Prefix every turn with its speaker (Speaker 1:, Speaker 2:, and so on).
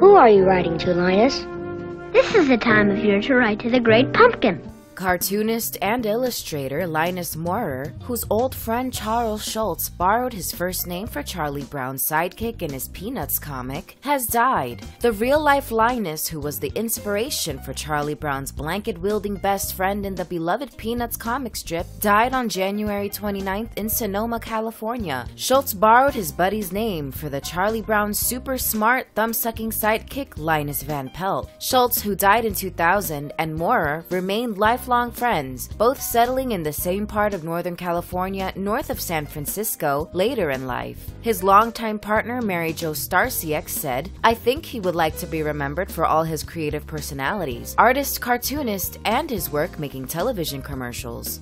Speaker 1: Who are you writing to, Linus?
Speaker 2: This is the time of year to write to the Great Pumpkin.
Speaker 3: Cartoonist and illustrator Linus Maurer, whose old friend Charles Schulz borrowed his first name for Charlie Brown's sidekick in his Peanuts comic, has died. The real-life Linus, who was the inspiration for Charlie Brown's blanket-wielding best friend in the beloved Peanuts comic strip, died on January 29th in Sonoma, California. Schulz borrowed his buddy's name for the Charlie Brown super smart, thumb-sucking sidekick Linus Van Pelt. Schulz, who died in 2000, and Maurer remained lifelong lifelong friends, both settling in the same part of Northern California north of San Francisco later in life. His longtime partner Mary Jo Starsiak said, I think he would like to be remembered for all his creative personalities, artist, cartoonist, and his work making television commercials.